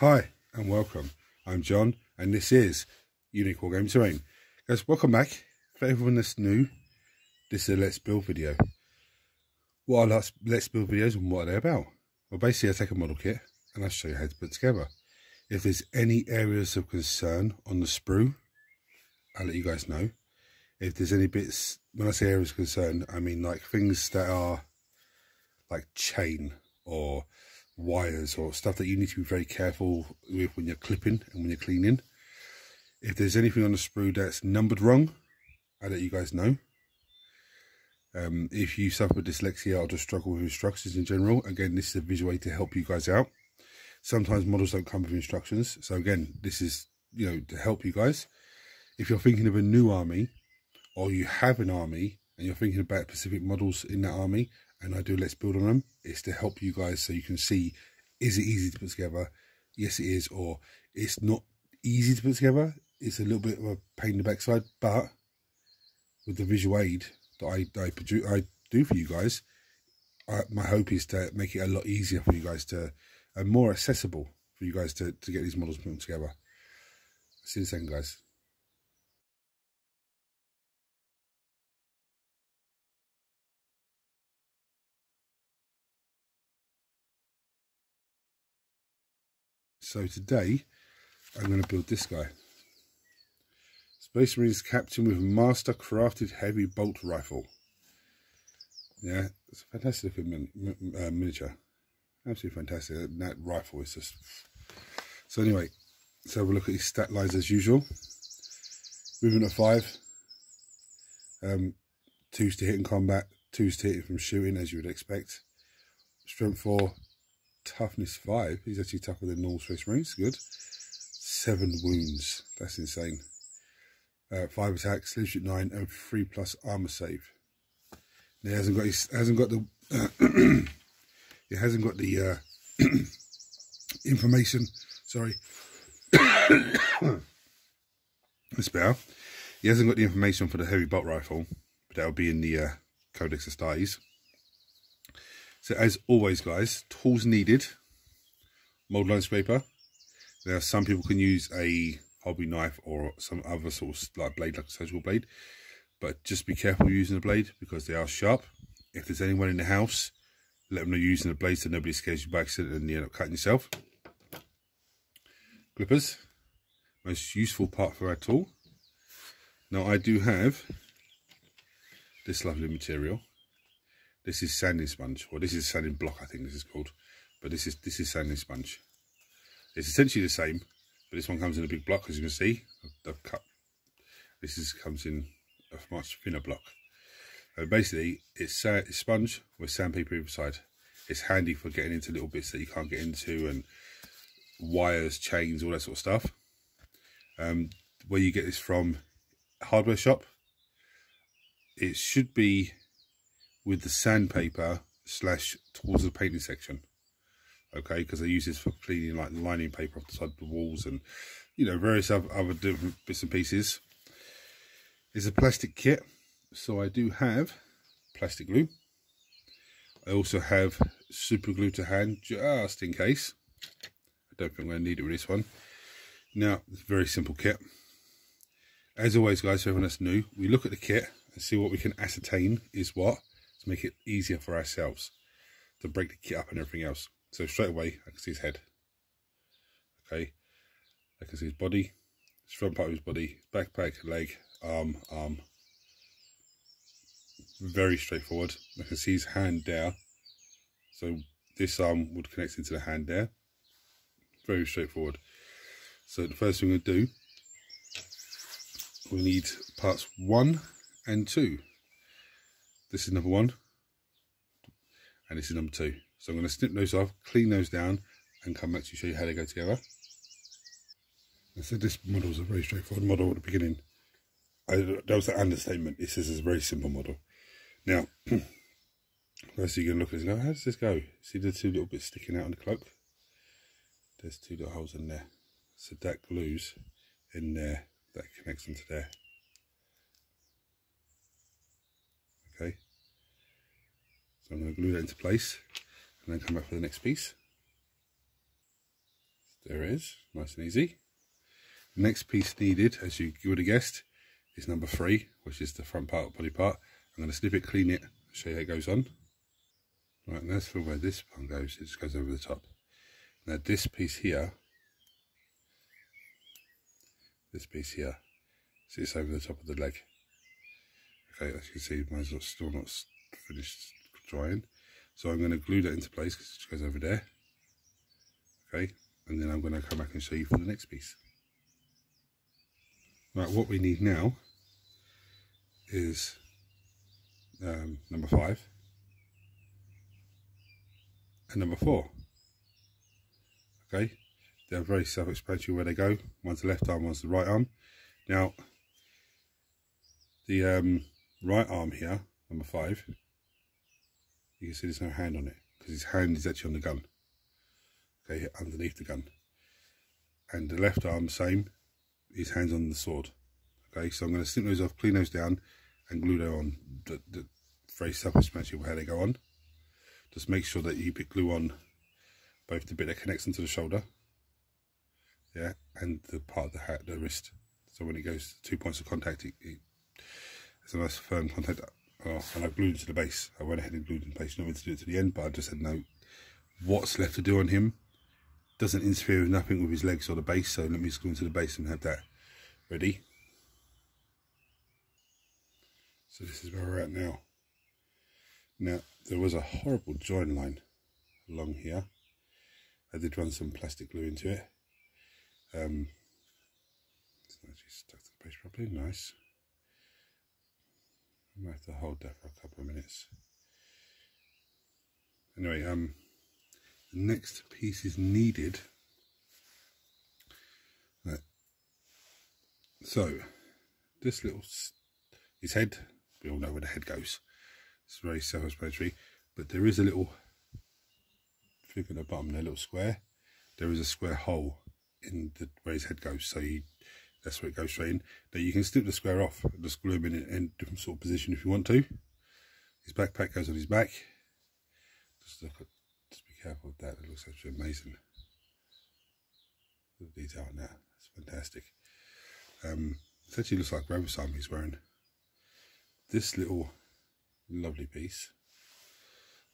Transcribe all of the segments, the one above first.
Hi and welcome. I'm John and this is Unique Wargame Terrain. Guys, welcome back. For everyone that's new, this is a Let's Build video. What are Let's, let's Build videos and what are they about? Well, basically I take a model kit and I show you how to put it together. If there's any areas of concern on the sprue, I'll let you guys know. If there's any bits, when I say areas of concern, I mean like things that are like chain or wires or stuff that you need to be very careful with when you're clipping and when you're cleaning. If there's anything on the sprue that's numbered wrong, I'll let you guys know. Um, if you suffer dyslexia or just struggle with instructions in general, again, this is a visual way to help you guys out. Sometimes models don't come with instructions. So again, this is, you know, to help you guys. If you're thinking of a new army or you have an army and you're thinking about specific models in that army, and I do let's build on them is to help you guys so you can see is it easy to put together? Yes it is or it's not easy to put together. It's a little bit of a pain in the backside but with the visual aid that I, I, produce, I do for you guys I, my hope is to make it a lot easier for you guys to and more accessible for you guys to, to get these models put together. See you second guys So today, I'm going to build this guy. Space Marines Captain with Master Crafted Heavy Bolt Rifle. Yeah, it's a fantastic min uh, miniature. Absolutely fantastic. That rifle is just... So anyway, let's have a look at his stat lines as usual. Movement of 5. Um, twos to hit in combat. Twos to hit from shooting, as you would expect. Strength 4 toughness 5. He's actually tougher than normal Space Marines. Good. 7 wounds. That's insane. Uh, 5 attacks, leadership 9, and 3 plus armor save. he hasn't got his, hasn't got the uh, he hasn't got the uh, information. Sorry. That's better. He hasn't got the information for the heavy bolt rifle, but that'll be in the uh, Codex Astartes. So as always, guys, tools needed. Mold line scraper. Now, some people can use a hobby knife or some other sort of like blade, like a surgical blade. But just be careful using the blade because they are sharp. If there's anyone in the house, let them know you're using a blade so nobody scares you by accident and you end up cutting yourself. Clippers. Most useful part for our tool. Now, I do have this lovely material. This is sanding sponge, or this is sanding block, I think this is called. But this is this is sanding sponge. It's essentially the same, but this one comes in a big block, as you can see. I've cut. This is comes in a much thinner block. And basically, it's, it's sponge with sandpaper inside. It's handy for getting into little bits that you can't get into, and wires, chains, all that sort of stuff. Um, where you get this from, hardware shop. It should be with the sandpaper slash towards the painting section okay? Because I use this for cleaning like the lining paper off the side of the walls and you know various other different bits and pieces. It's a plastic kit so I do have plastic glue. I also have super glue to hand just in case. I don't think I'm going to need it with this one. Now it's a very simple kit. As always guys for everyone that's new we look at the kit and see what we can ascertain is what to make it easier for ourselves to break the kit up and everything else. So straight away, I can see his head. Okay, I can see his body, his front part of his body, backpack, leg, arm, arm. Very straightforward. I can see his hand there. So this arm would connect into the hand there. Very straightforward. So the first thing we do, we need parts one and two this is number one and this is number two. So I'm going to snip those off clean those down and come back to show you how they go together. I said this model is a very straightforward model at the beginning. I, that was an understatement. This is a very simple model. Now first you're going to look at this and go how does this go? See the two little bits sticking out on the cloak? There's two little holes in there. So that glues in there that connects into there. Okay so I'm going to glue that into place and then come back for the next piece There it is, nice and easy. The next piece needed, as you would have guessed, is number three, which is the front part, of body part. I'm going to snip it, clean it, show you how it goes on. Right, and that's for where this one goes, it just goes over the top. Now this piece here, this piece here, sits over the top of the leg. Okay, as you can see, mine's still not finished drying. So I'm going to glue that into place because it goes over there. Okay, and then I'm going to come back and show you for the next piece. Right, what we need now is um, number five and number four. Okay, they're very self-explanatory where they go. One's the left arm, one's the right arm. Now, the um, right arm here, number five, you can see there's no hand on it because his hand is actually on the gun. Okay, underneath the gun. And the left arm, same, his hand's on the sword. Okay, so I'm going to snip those off, clean those down, and glue them on. The, the very self-explanatory how they go on. Just make sure that you put glue on both the bit that connects into the shoulder, yeah, and the part of the hat, the wrist. So when it goes two points of contact, it, it, it's a nice firm contact. And I've glued it to the base. I went ahead and glued it in place. Not meant to do it to the end, but I just said no. What's left to do on him doesn't interfere with nothing with his legs or the base. So let me just glue into the base and have that ready. So this is where we're at now. Now, there was a horrible join line along here. I did run some plastic glue into it. Um, it's actually stuck to the base properly, nice. I have to hold that for a couple of minutes. Anyway, um, the next piece is needed. Right. So, this little, his head, we all know where the head goes. It's very self-explanatory, but there is a little, you at the bottom, there, little square, there is a square hole in the where his head goes, so you, that's where it goes straight in. Now you can snip the square off, just glue him in a different sort of position if you want to. His backpack goes on his back. Just look at, just be careful with that, it looks absolutely amazing. The detail on that, it's fantastic. Um, it actually looks like arm he's wearing. This little lovely piece.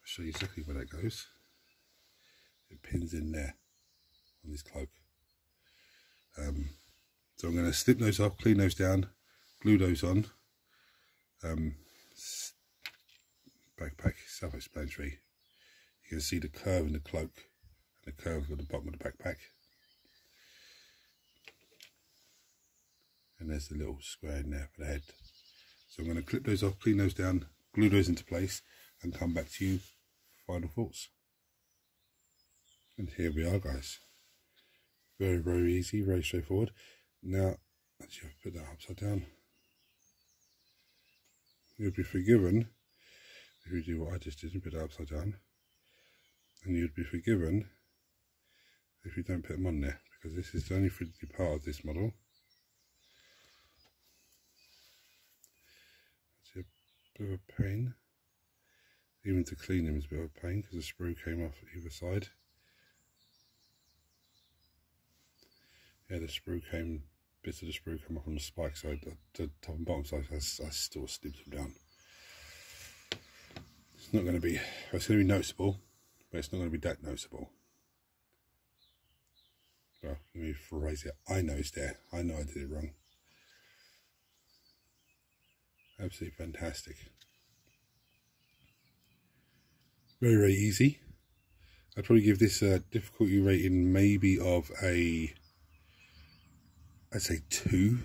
I'll show you exactly where that goes. It pins in there on this cloak. Um, so I'm going to snip those off, clean those down, glue those on. Um, backpack, self-explanatory. You can see the curve in the cloak and the curve at the bottom of the backpack. And there's the little square in there for the head. So I'm going to clip those off, clean those down, glue those into place and come back to you final thoughts. And here we are guys. Very, very easy, very straightforward. Now, actually I've put that upside down. you'd be forgiven if you do what I just did and put it upside down. And you'd be forgiven if you don't put them on there because this is the only 3D part of this model. It's a bit of a pain. Even to clean them is a bit of a pain because the sprue came off either side. Yeah, the sprue came, bits of the sprue come off on the spike side, the, top and bottom side, I still snipped them down. It's not going to be, it's going to be noticeable, but it's not going to be that noticeable. Well, let me phrase it. I know it's there. I know I did it wrong. Absolutely fantastic. Very, very easy. I'd probably give this a difficulty rating maybe of a, I'd say two,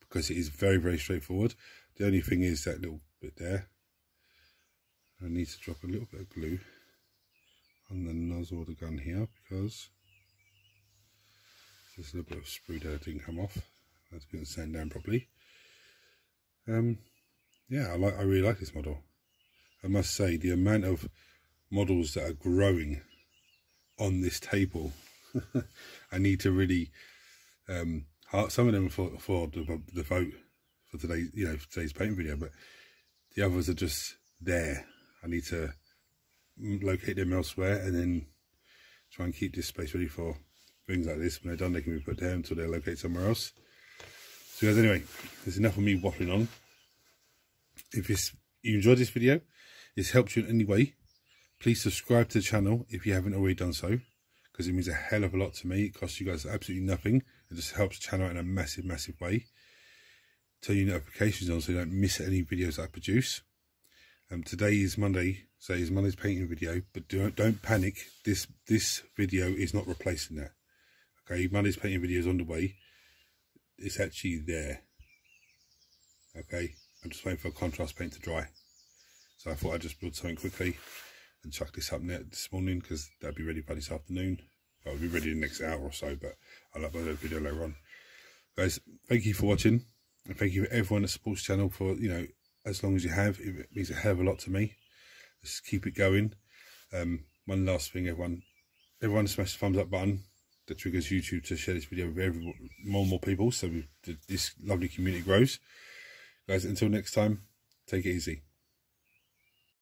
because it is very, very straightforward. The only thing is that little bit there. I need to drop a little bit of glue on the nozzle of the gun here because there's a little bit of sprue that didn't come off. That's been sand down properly. Um, yeah, I like. I really like this model. I must say the amount of models that are growing on this table. I need to really um, some of them for for the, the vote for today, you know, today's painting video, but the others are just there. I need to locate them elsewhere and then try and keep this space ready for things like this. When they're done they can be put down until they're located somewhere else. So guys anyway there's enough of me waffling on. If you enjoyed this video it's helped you in any way please subscribe to the channel if you haven't already done so because it means a hell of a lot to me. It costs you guys absolutely nothing it just helps the channel in a massive massive way turn your notifications on so you don't miss any videos I produce um, today is Monday so it's Monday's painting video but don't, don't panic this this video is not replacing that Okay, Monday's painting video is on the way. It's actually there. Okay, I'm just waiting for a contrast paint to dry. So I thought I'd just build something quickly and chuck this up this morning because that'll be ready by this afternoon. It'll be ready in the next hour or so, but I'll upload a video later on. Guys, thank you for watching. And thank you for everyone that supports the channel for, you know, as long as you have. It means a hell of a lot to me. Let's keep it going. Um, one last thing, everyone. Everyone smash the thumbs up button that triggers YouTube to share this video with every, more and more people so we, this lovely community grows. Guys, until next time, take it easy.